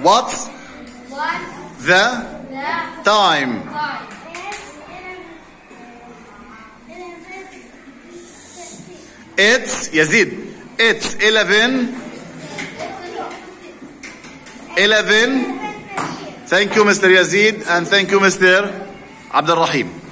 What the time it's Yazid. it's 11 11 thank you Mr. Yazid and thank you Mr. Abdul Rahim.